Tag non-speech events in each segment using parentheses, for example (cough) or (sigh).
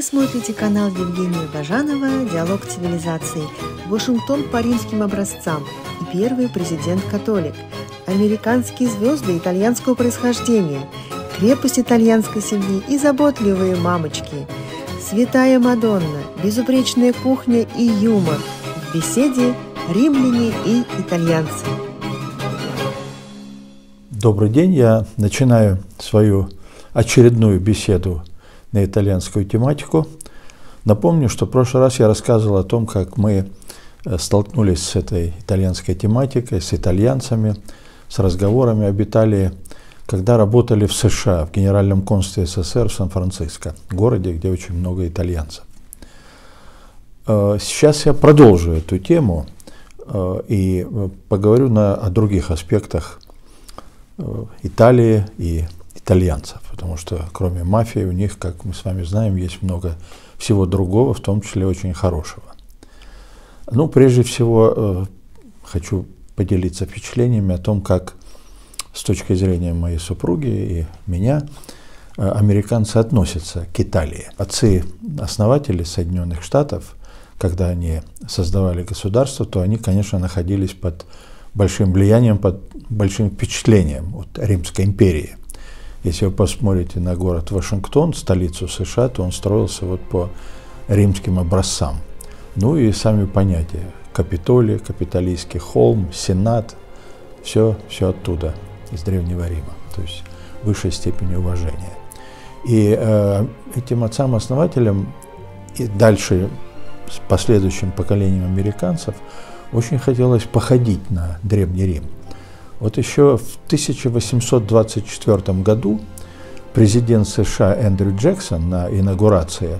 Вы смотрите канал Евгения Бажанова «Диалог цивилизаций». Вашингтон по римским образцам и первый президент-католик. Американские звезды итальянского происхождения, крепость итальянской семьи и заботливые мамочки. Святая Мадонна, безупречная кухня и юмор. В беседе римляне и итальянцы. Добрый день, я начинаю свою очередную беседу на итальянскую тематику. Напомню, что в прошлый раз я рассказывал о том, как мы э, столкнулись с этой итальянской тематикой, с итальянцами, с разговорами об Италии, когда работали в США, в Генеральном консульстве СССР в Сан-Франциско, городе, где очень много итальянцев. Э, сейчас я продолжу эту тему э, и поговорю на, о других аспектах Италии и итальянцев, потому что кроме мафии у них, как мы с вами знаем, есть много всего другого, в том числе очень хорошего. Ну, прежде всего, э, хочу поделиться впечатлениями о том, как с точки зрения моей супруги и меня э, американцы относятся к Италии. Отцы-основатели Соединенных Штатов, когда они создавали государство, то они, конечно, находились под большим влиянием, под большим впечатлением от Римской империи. Если вы посмотрите на город Вашингтон, столицу США, то он строился вот по римским образцам. Ну и сами понятия. Капитолий, Капитолийский холм, Сенат, все, все оттуда, из Древнего Рима. То есть высшей степени уважения. И э, этим отцам-основателям и дальше с последующим поколением американцев очень хотелось походить на Древний Рим – вот еще в 1824 году президент США Эндрю Джексон на инаугурации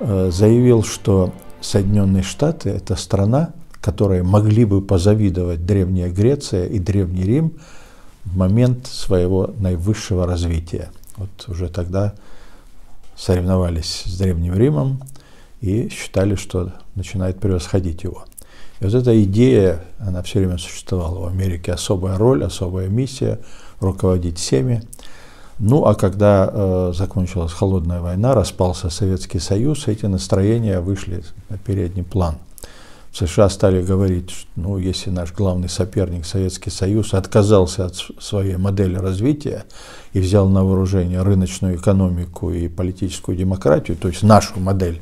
э, заявил, что Соединенные Штаты – это страна, которой могли бы позавидовать Древняя Греция и Древний Рим в момент своего наивысшего развития. Вот уже тогда соревновались с Древним Римом и считали, что начинает превосходить его. И вот эта идея, она все время существовала в Америке, особая роль, особая миссия, руководить всеми. Ну, а когда э, закончилась холодная война, распался Советский Союз, эти настроения вышли на передний план. В США стали говорить, что ну, если наш главный соперник Советский Союз отказался от своей модели развития и взял на вооружение рыночную экономику и политическую демократию, то есть нашу модель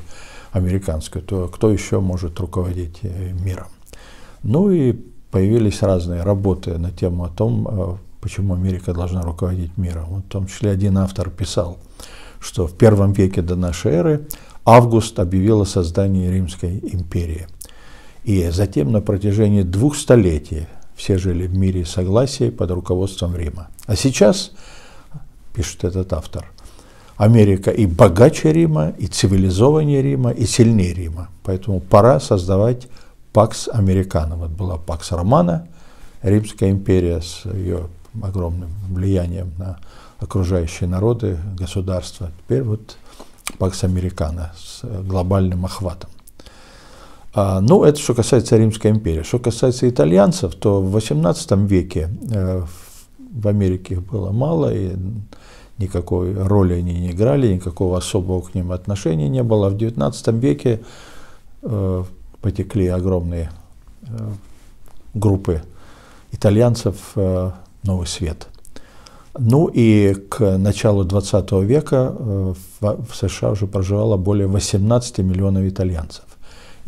американскую, то кто еще может руководить э, миром? Ну и появились разные работы на тему о том, э, почему Америка должна руководить миром. Вот в том числе один автор писал, что в первом веке до нашей эры Август объявил о создании Римской империи. И затем на протяжении двух столетий все жили в мире и согласии под руководством Рима. А сейчас, пишет этот автор, Америка и богаче Рима, и цивилизованнее Рима, и сильнее Рима. Поэтому пора создавать Пакс Американо. Вот была Пакс Романа, Римская империя с ее огромным влиянием на окружающие народы, государства. Теперь вот Пакс Американо с глобальным охватом. А, ну, это что касается Римской империи. Что касается итальянцев, то в XVIII веке э, в Америке их было мало, и никакой роли они не играли, никакого особого к ним отношения не было. В XIX веке э, потекли огромные э, группы итальянцев э, Новый Свет. Ну и к началу 20 века э, в, в США уже проживало более 18 миллионов итальянцев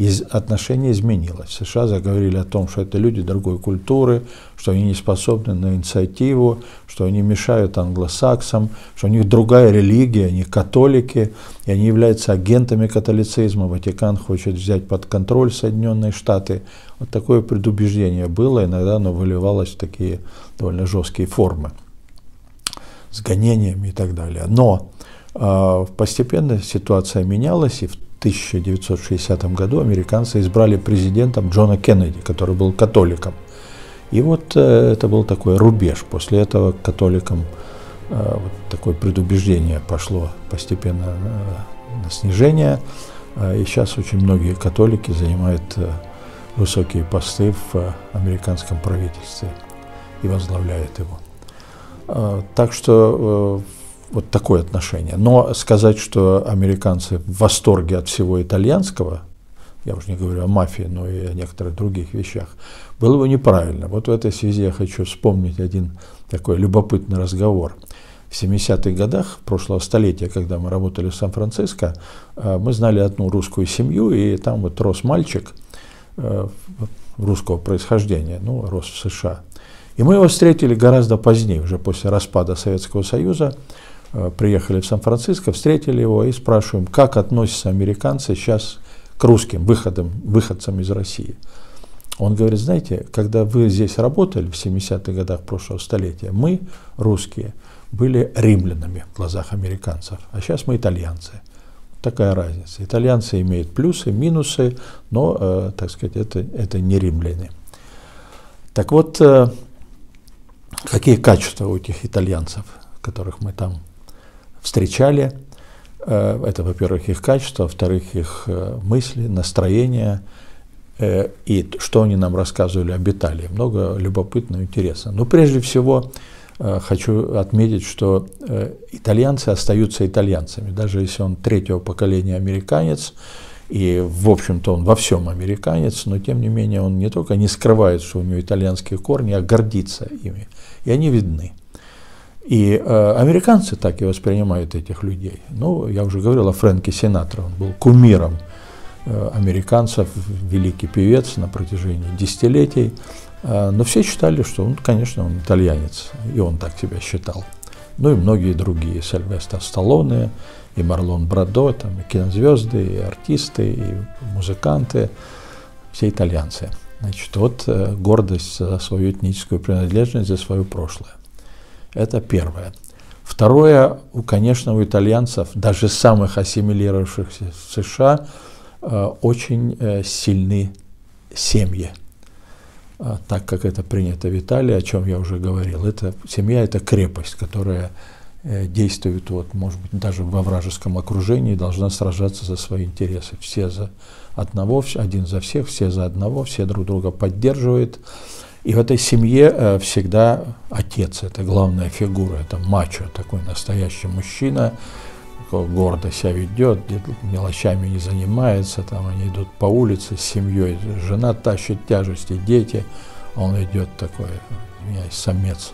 из, отношение изменилось. США заговорили о том, что это люди другой культуры, что они не способны на инициативу, что они мешают англосаксам, что у них другая религия, они католики, и они являются агентами католицизма. Ватикан хочет взять под контроль Соединенные Штаты. Вот такое предубеждение было, иногда оно выливалось в такие довольно жесткие формы с гонениями и так далее. Но э, постепенно ситуация менялась, и в 1960 году американцы избрали президентом Джона Кеннеди, который был католиком. И вот э, это был такой рубеж. После этого католикам э, вот такое предубеждение пошло постепенно э, на снижение. И сейчас очень многие католики занимают высокие посты в американском правительстве и возглавляют его. Так что вот такое отношение. Но сказать, что американцы в восторге от всего итальянского, я уже не говорю о мафии, но и о некоторых других вещах, было бы неправильно. Вот в этой связи я хочу вспомнить один такой любопытный разговор. В 70-х годах прошлого столетия, когда мы работали в Сан-Франциско, э, мы знали одну русскую семью, и там вот рос мальчик э, русского происхождения, ну, рос в США. И мы его встретили гораздо позднее, уже после распада Советского Союза. Э, приехали в Сан-Франциско, встретили его и спрашиваем, как относятся американцы сейчас к русским выходам, выходцам из России. Он говорит, знаете, когда вы здесь работали в 70-х годах прошлого столетия, мы, русские, были римлянами в глазах американцев, а сейчас мы итальянцы. Такая разница. Итальянцы имеют плюсы, минусы, но, э, так сказать, это, это не римляне. Так вот, э, какие качества у этих итальянцев, которых мы там встречали? Э, это, во-первых, их качество, во-вторых, их э, мысли, настроение э, и что они нам рассказывали об Италии. Много любопытного, интересного. Но прежде всего хочу отметить, что итальянцы остаются итальянцами. Даже если он третьего поколения американец, и, в общем-то, он во всем американец, но, тем не менее, он не только не скрывает, что у него итальянские корни, а гордится ими. И они видны. И э, американцы так и воспринимают этих людей. Ну, я уже говорил о Фрэнке Синатре, он был кумиром э, американцев, великий певец на протяжении десятилетий. Э, но все считали, что он, конечно, он итальянец, и он так себя считал. Ну и многие другие, Сильвестр Сталлоне, и Марлон Брадо, там и кинозвезды, и артисты, и музыканты, все итальянцы. Значит, вот э, гордость за свою этническую принадлежность, за свое прошлое. Это первое. Второе, конечно, у итальянцев, даже самых ассимилировавшихся в США, э, очень э, сильны семьи. А, так как это принято в Италии, о чем я уже говорил. Это, семья – это крепость, которая э, действует, вот, может быть, даже во вражеском окружении, должна сражаться за свои интересы. Все за одного, один за всех, все за одного, все друг друга поддерживают. И в этой семье э, всегда отец, это главная фигура, это мачо, такой настоящий мужчина, гордо себя ведет, мелочами не занимается, там они идут по улице с семьей, жена тащит тяжести, дети, он идет такой, извиняюсь, самец.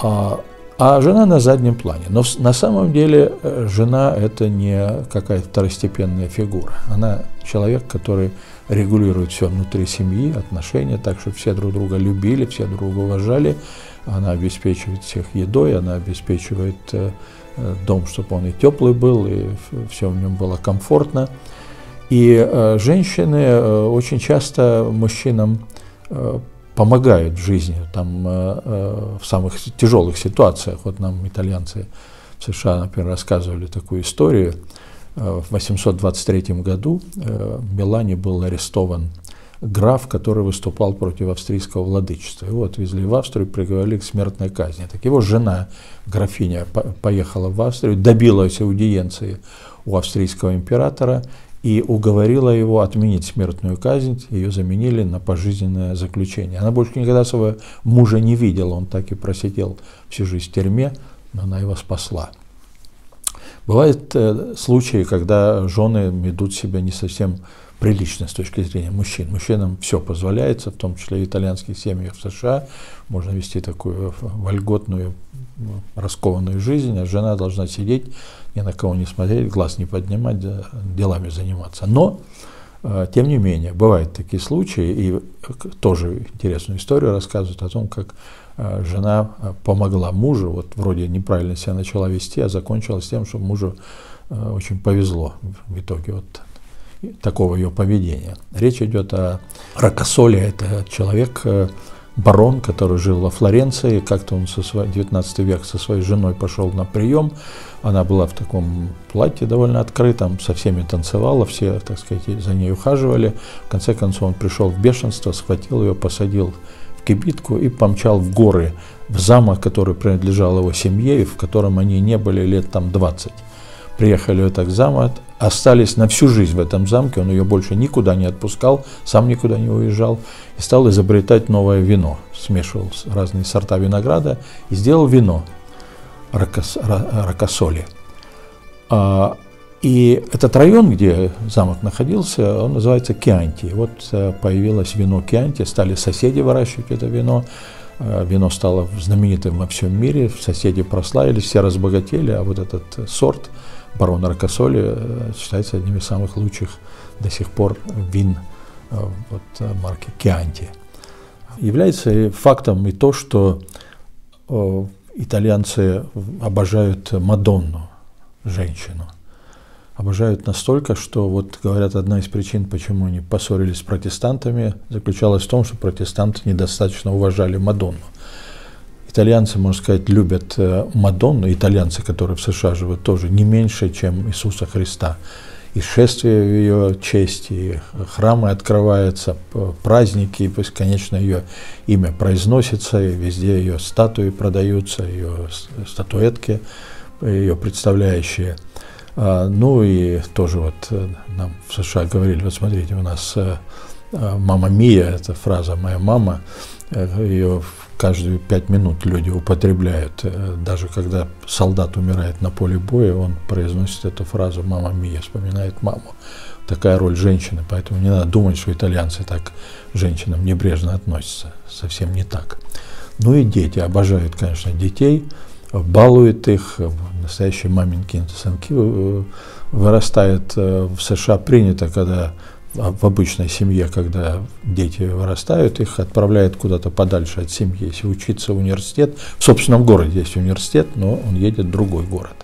А, а жена на заднем плане. Но на самом деле э, жена это не какая-то второстепенная фигура. Она человек, который регулирует все внутри семьи, отношения, так что все друг друга любили, все друг друга уважали. Она обеспечивает всех едой, она обеспечивает э, э, дом, чтобы он и теплый был, и все в нем было комфортно. И женщины очень часто мужчинам помогают в жизни, там, э, э, в самых тяжелых ситуациях. Вот нам итальянцы в США, например, рассказывали такую историю. Э, в 823 году в Милане был арестован граф, который выступал против австрийского владычества. Его отвезли в Австрию, приговорили к смертной казни. Так его жена, графиня, поехала в Австрию, добилась аудиенции у австрийского императора и уговорила его отменить смертную казнь, ее заменили на пожизненное заключение. Она больше никогда своего мужа не видела, он так и просидел всю жизнь в тюрьме, но она его спасла. Бывают э, случаи, когда жены ведут себя не совсем прилично с точки зрения мужчин. Мужчинам все позволяется, в том числе и в итальянских семьях в США. Можно вести такую вольготную, раскованную жизнь, а жена должна сидеть, ни на кого не смотреть, глаз не поднимать, делами заниматься. Но, э, тем не менее, бывают такие случаи, и тоже интересную историю рассказывают о том, как Э, жена э, помогла мужу, вот вроде неправильно себя начала вести, а закончилось тем, что мужу очень повезло в итоге вот такого ее поведения. Речь идет о Рокоссоле, это человек, барон, который жил во Флоренции, как-то он со своей, 19 век со своей женой пошел на прием, она была в таком платье довольно открытом, со всеми танцевала, все, так сказать, за ней ухаживали. В конце концов он пришел в бешенство, схватил ее, посадил кибитку и помчал в горы, в замок, который принадлежал его семье, и в котором они не были лет там 20. Приехали в этот замок, остались на всю жизнь в этом замке, он ее больше никуда не отпускал, сам никуда не уезжал, и стал изобретать новое вино. Смешивал разные сорта винограда и сделал вино. Ракос, Ракосоли. А, и этот район, где замок находился, он называется Кианти. Вот э, появилось вино Кианти, стали соседи выращивать это вино. Э, вино стало знаменитым во всем мире, соседи прославились, все разбогатели, а вот этот сорт барона Рокосоли э, считается одним из самых лучших до сих пор вин вот, марки Кианти. Является фактом и то, что итальянцы обожают Мадонну, женщину обожают настолько, что вот говорят, одна из причин, почему они поссорились с протестантами, заключалась в том, что протестанты недостаточно уважали Мадонну. Итальянцы, можно сказать, любят э, Мадонну, итальянцы, которые в США живут, тоже не меньше, чем Иисуса Христа. И шествие в ее честь, и храмы открываются, праздники, и пусть, конечно, ее имя произносится, и везде ее статуи продаются, ее статуэтки, ее представляющие – а, ну и тоже вот э, нам в США говорили, вот смотрите, у нас э, «мама Мия», эта фраза «моя мама», ее каждые пять минут люди употребляют. Даже когда солдат умирает на поле боя, он произносит эту фразу «мама Мия», вспоминает маму. Такая роль женщины, поэтому не надо думать, что итальянцы так женщинам небрежно относятся. Совсем не так. Ну и дети, обожают, конечно, детей – балует их, настоящие маменькины сынки э, вырастают э, в США принято, когда в обычной семье, когда дети вырастают, их отправляют куда-то подальше от семьи. Если учиться в университет, в собственном городе есть университет, но он едет в другой город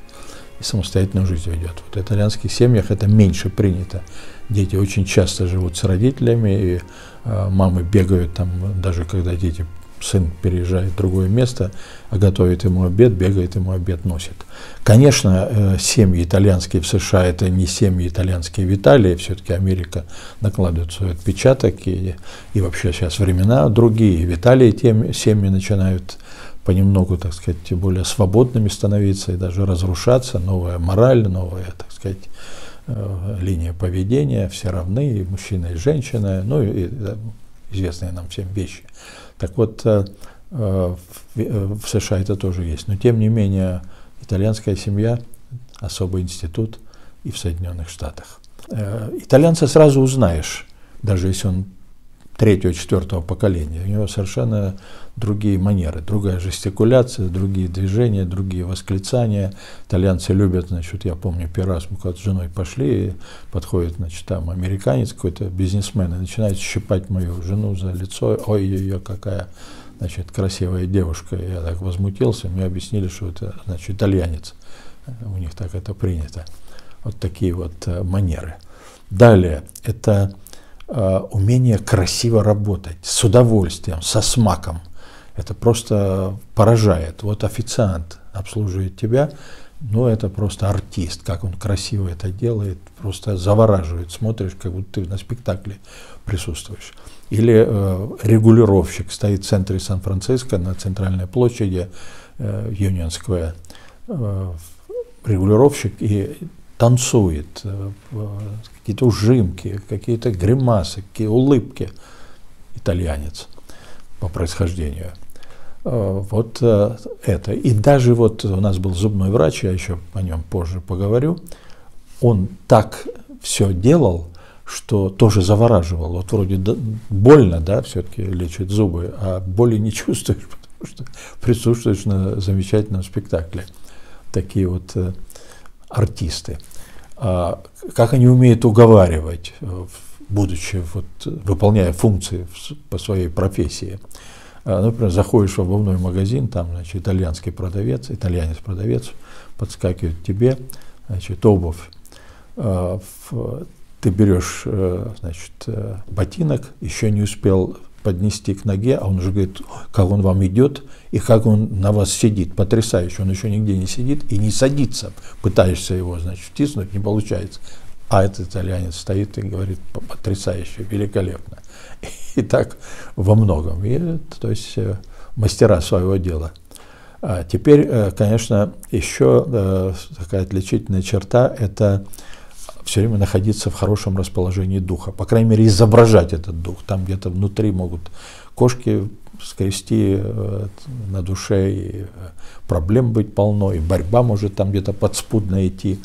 и самостоятельную жизнь ведет. Вот в итальянских семьях это меньше принято. Дети очень часто живут с родителями, и э, мамы бегают там, даже когда дети сын переезжает в другое место, а готовит ему обед, бегает ему обед носит. Конечно, э, семьи итальянские в США это не семьи итальянские в Италии, все-таки Америка накладывает свой отпечаток, и, и вообще сейчас времена другие. В Италии тем, семьи начинают понемногу, так сказать, более свободными становиться и даже разрушаться, новая мораль, новая, так сказать, э, линия поведения, все равны, и мужчина, и женщина, ну и известные нам всем вещи. Так вот, э, э, в США это тоже есть. Но тем не менее, итальянская семья – особый институт и в Соединенных Штатах. Э, итальянца сразу узнаешь, даже если он третьего, четвертого поколения. У него совершенно другие манеры, другая жестикуляция, другие движения, другие восклицания. Итальянцы любят, значит, я помню, первый раз мы куда-то с женой пошли, и подходит, значит, там американец какой-то, бизнесмен, и начинает щипать мою жену за лицо. Ой, ее какая, значит, красивая девушка. Я так возмутился, мне объяснили, что это, значит, итальянец. У них так это принято. Вот такие вот э, манеры. Далее, это умение красиво работать, с удовольствием, со смаком. Это просто поражает. Вот официант обслуживает тебя, ну это просто артист, как он красиво это делает, просто завораживает, смотришь, как будто ты на спектакле присутствуешь. Или э, регулировщик стоит в центре Сан-Франциско на центральной площади э, Юнион Сквер, э, регулировщик и танцует, э, какие-то ужимки, какие-то гримасы, какие улыбки. Итальянец по происхождению. Э, вот э, это. И даже вот у нас был зубной врач, я еще о нем позже поговорю, он так все делал, что тоже завораживал. Вот вроде больно, да, все-таки лечит зубы, а боли не (laughs) чувствуешь, потому что присутствуешь на замечательном спектакле. Такие вот артисты. А, как они умеют уговаривать, э, будучи, вот, выполняя функции по своей профессии. А, например, заходишь в обувной магазин, там, значит, итальянский продавец, итальянец-продавец подскакивает тебе, значит, обувь. А, ты берешь, э, значит, э, ботинок, еще не успел поднести к ноге, а он уже говорит, как он вам идет и как он на вас сидит. Потрясающе. Он еще нигде не сидит и не садится. Пытаешься его, значит, втиснуть, не получается. А этот итальянец стоит и говорит, потрясающе, великолепно. (laughs) И так во многом. И, то есть э, мастера своего дела. А теперь, э, конечно, еще э, такая отличительная черта – это все время находиться в хорошем расположении духа. По крайней мере, изображать этот дух. Там где-то внутри могут кошки скрести э, на душе, и э, проблем быть полно, и борьба может там где-то подспудно идти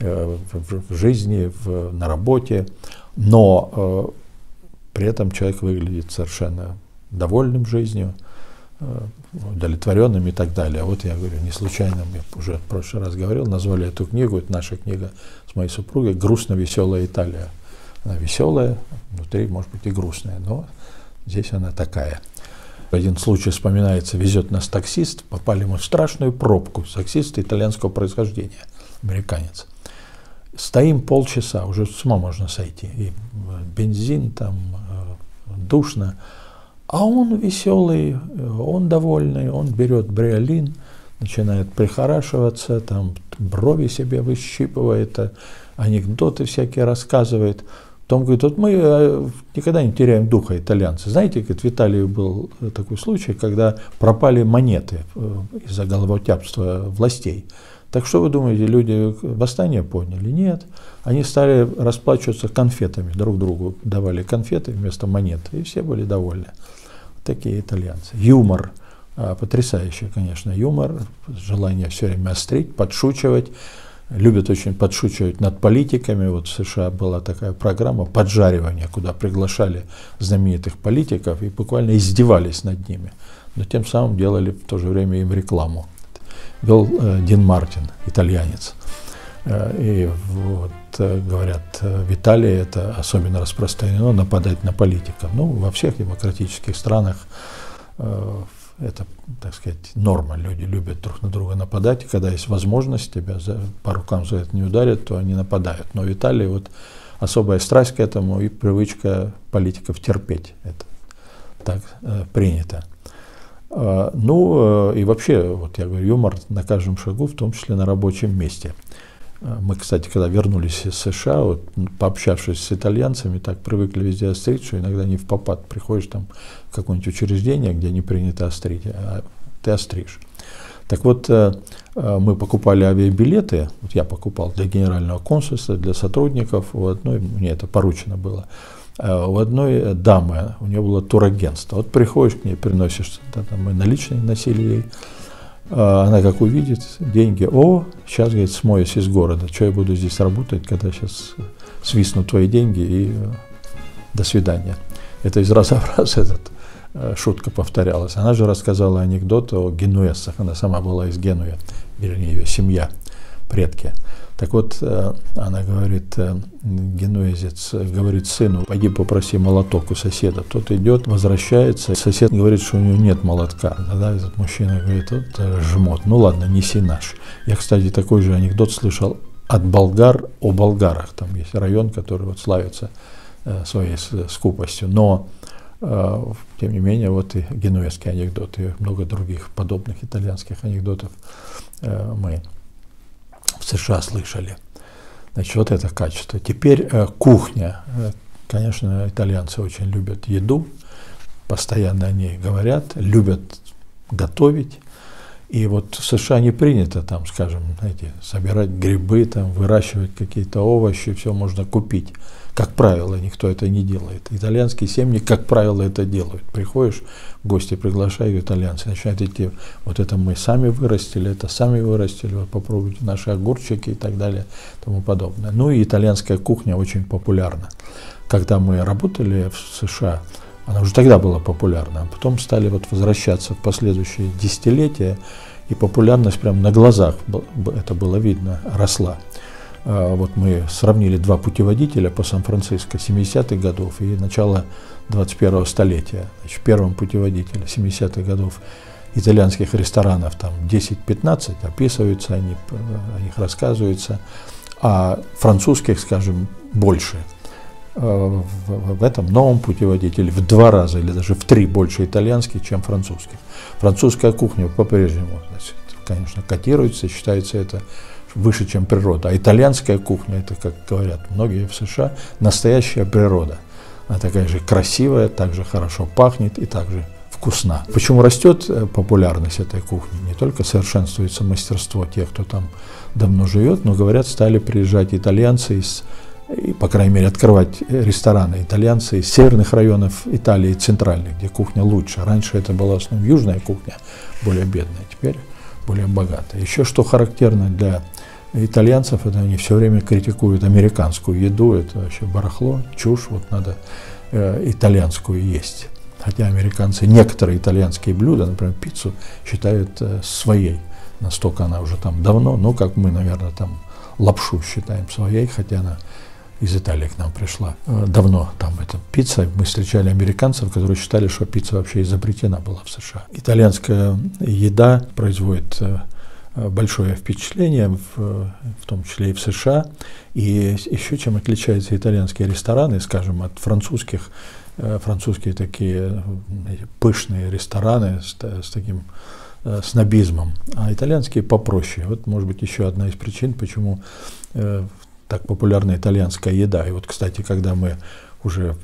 э, в, жизни, в, на работе. Но при этом человек выглядит совершенно довольным жизнью, удовлетворенным и так далее. Вот я говорю, не случайно, я уже в прошлый раз говорил, назвали эту книгу, это наша книга с моей супругой «Грустно-веселая Италия». Она веселая, внутри, может быть, и грустная, но здесь она такая. Один случай вспоминается, везет нас таксист, попали мы в страшную пробку. Таксист итальянского происхождения, американец. Стоим полчаса, уже с ума можно сойти. И бензин там, э, душно. А он веселый, он довольный, он берет бриолин, начинает прихорашиваться, там брови себе выщипывает, а анекдоты всякие рассказывает. Потом говорит, вот мы э, никогда не теряем духа итальянцы. Знаете, говорит, в Италии был такой случай, когда пропали монеты э, из-за головотяпства властей. Так что вы думаете, люди восстание поняли? Нет. Они стали расплачиваться конфетами, друг другу давали конфеты вместо монет, и все были довольны такие итальянцы. Юмор, потрясающий, конечно, юмор, желание все время острить, подшучивать. Любят очень подшучивать над политиками. Вот в США была такая программа поджаривания, куда приглашали знаменитых политиков и буквально издевались над ними. Но тем самым делали в то же время им рекламу. Вел э, Дин Мартин, итальянец. Э, и вот, э, говорят, в Италии это особенно распространено, нападать на политиков. Ну, во всех демократических странах это, так сказать, норма. Люди любят друг на друга нападать, и когда есть возможность, тебя за, по рукам за это не ударят, то они нападают. Но в Италии вот особая страсть к этому и привычка политиков терпеть. Это так э, принято. Э, ну э, и вообще, вот я говорю, юмор на каждом шагу, в том числе на рабочем месте. Мы, кстати, когда вернулись из США, вот, пообщавшись с итальянцами, так привыкли везде острить, что иногда не в попад приходишь там в какое-нибудь учреждение, где не принято острить, а ты остришь. Так вот, э, э, мы покупали авиабилеты, вот я покупал для генерального консульства, для сотрудников, у одной, мне это поручено было, э, у одной дамы, у нее было турагентство. Вот приходишь к ней, приносишь, да, там мы наличные носили ей, она как увидит деньги, о, сейчас, говорит, смоюсь из города, что я буду здесь работать, когда сейчас свистнут твои деньги и э, до свидания. Это из раза в раз этот, э, шутка повторялась. Она же рассказала анекдот о генуэзцах, она сама была из Генуя, вернее, ее семья, предки. Так вот, э, она говорит, э, генуэзец говорит сыну, пойди попроси молоток у соседа. Тот идет, возвращается, сосед говорит, что у него нет молотка. Тогда этот мужчина говорит, вот э, жмот, ну ладно, неси наш. Я, кстати, такой же анекдот слышал от болгар о болгарах. Там есть район, который вот славится своей скупостью. Но тем не менее, вот и генуэзский анекдот, и много других подобных итальянских анекдотов мы в США слышали. Значит, вот это качество. Теперь э, кухня. Э, конечно, итальянцы очень любят еду, постоянно о ней говорят, любят готовить. И вот в США не принято там, скажем, знаете, собирать грибы, там, выращивать какие-то овощи, все можно купить. Как правило, никто это не делает. Итальянские семьи, как правило, это делают. Приходишь, гости приглашают итальянцы, начинают идти, вот это мы сами вырастили, это сами вырастили, вот попробуйте наши огурчики и так далее, тому подобное. Ну и итальянская кухня очень популярна. Когда мы работали в США, она уже тогда была популярна, а потом стали вот возвращаться в последующие десятилетия, и популярность прямо на глазах, это было видно, росла. А, вот мы сравнили два путеводителя по Сан-Франциско 70-х годов и начала 21-го столетия. Значит, в первом путеводителе 70-х годов итальянских ресторанов там 10-15 описываются, они, о них рассказывается, а французских, скажем, больше. А, в этом новом путеводителе в два раза или даже в три больше итальянских, чем французских. Французская кухня по-прежнему, конечно, котируется, считается это выше, чем природа. А итальянская кухня, это, как говорят многие в США, настоящая природа. Она такая же красивая, также хорошо пахнет и также вкусна. Почему растет э, популярность этой кухни? Не только совершенствуется мастерство тех, кто там давно живет, но, говорят, стали приезжать итальянцы из и, по крайней мере, открывать рестораны итальянцы из северных районов Италии, центральных, где кухня лучше. Раньше это была основном южная кухня, более бедная, теперь более богатая. Еще что характерно для итальянцев, это они все время критикуют американскую еду, это вообще барахло, чушь, вот надо э, итальянскую есть. Хотя американцы некоторые итальянские блюда, например, пиццу, считают э, своей. Настолько она уже там давно, ну, как мы, наверное, там лапшу считаем своей, хотя она из Италии к нам пришла. Э, давно там эта пицца. Мы встречали американцев, которые считали, что пицца вообще изобретена была в США. Итальянская еда производит э, большое впечатление, в, в том числе и в США. И еще чем отличаются итальянские рестораны, скажем, от французских, э, французские такие пышные рестораны с, с таким снобизмом, а итальянские попроще. Вот, может быть, еще одна из причин, почему так популярна итальянская еда. И вот, кстати, когда мы уже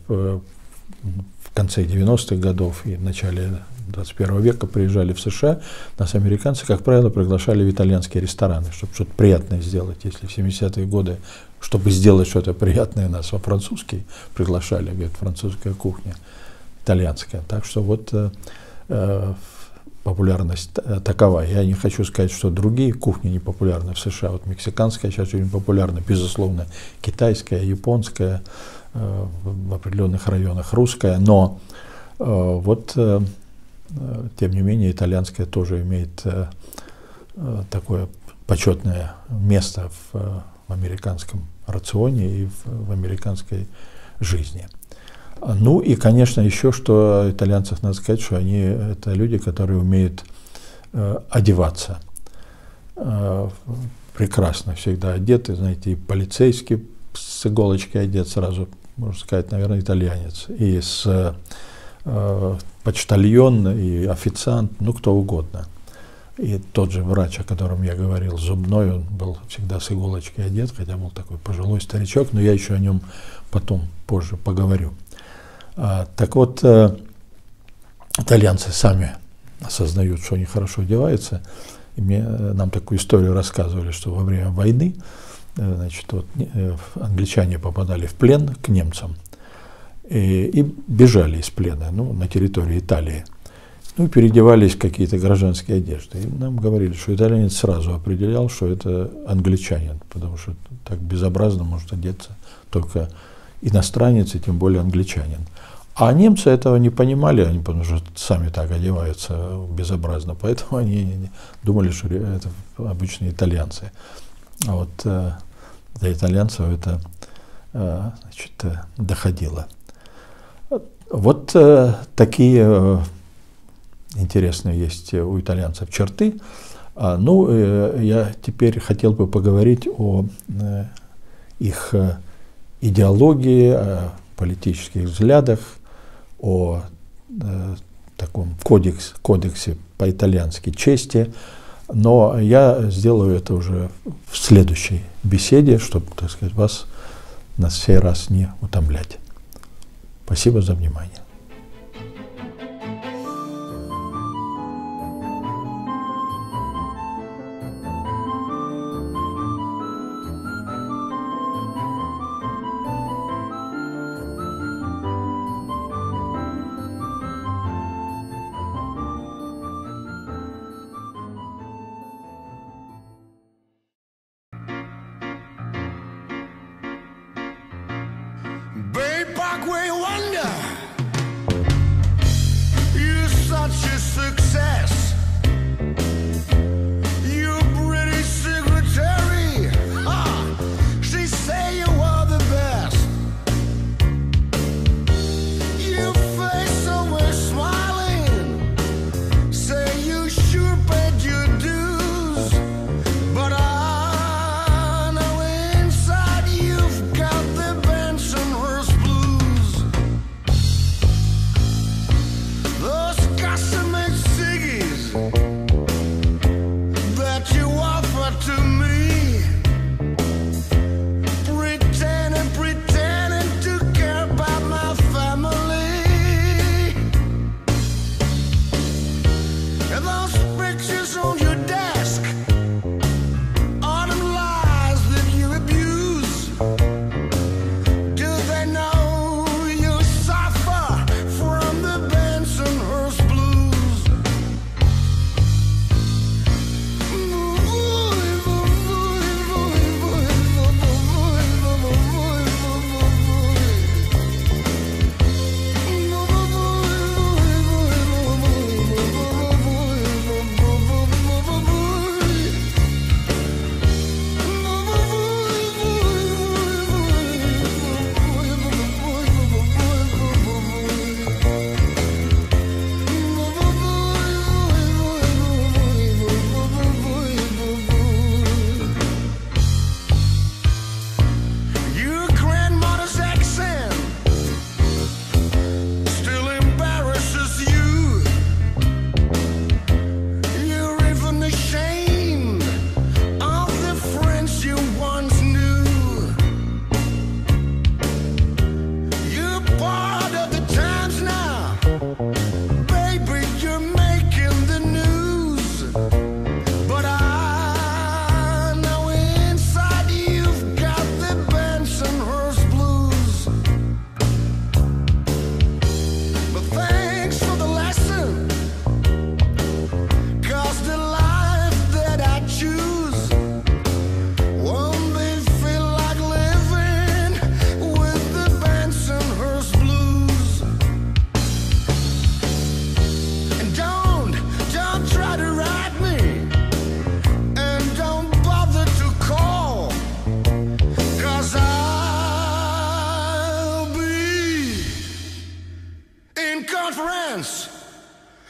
в, конце 90-х годов и в начале 21 века приезжали в США, нас американцы, как правило, приглашали в итальянские рестораны, чтобы что-то приятное сделать. Если в 70-е годы, чтобы сделать что-то приятное, нас во французский приглашали, говорят, французская кухня, итальянская. Так что вот э, э популярность такова. Я не хочу сказать, что другие кухни не популярны в США. Вот мексиканская сейчас очень популярна, безусловно, китайская, японская, э, в определенных районах русская, но э, вот э, тем не менее итальянская тоже имеет такое почетное место в, в американском рационе и в, в американской жизни. Ну и, конечно, еще что итальянцев надо сказать, что они это люди, которые умеют э, одеваться. Э, прекрасно всегда одеты, знаете, и полицейский с иголочки одет сразу, можно сказать, наверное, итальянец, и с э, почтальон, и официант, ну кто угодно. И тот же врач, о котором я говорил, зубной, он был всегда с иголочкой одет, хотя был такой пожилой старичок, но я еще о нем потом позже поговорю. А, так вот, э, итальянцы сами осознают, что они хорошо одеваются. И мне, э, нам такую историю рассказывали, что во время войны значит, вот, англичане попадали в плен к немцам и, и бежали из плена ну, на территории Италии. Ну, переодевались какие-то гражданские одежды. И нам говорили, что итальянец сразу определял, что это англичанин, потому что так безобразно может одеться только иностранец, и тем более англичанин. А немцы этого не понимали, они потому что сами так одеваются безобразно, поэтому они думали, что это обычные итальянцы. А вот для итальянцев это э, значит, э, доходило. Вот э, такие интересные есть у итальянцев черты. А, ну, я теперь хотел бы поговорить о их идеологии, о политических взглядах, о таком кодекс, кодексе по-итальянски чести, но я сделаю это уже в следующей беседе, чтобы, так сказать, вас на сей раз не утомлять. Спасибо за внимание.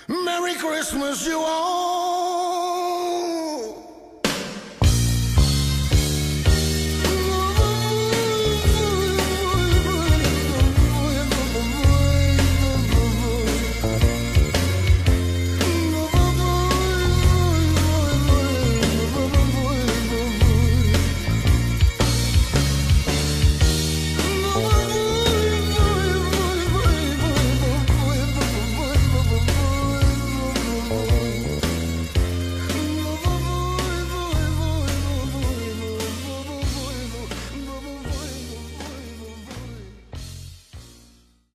Merry Christmas, you all.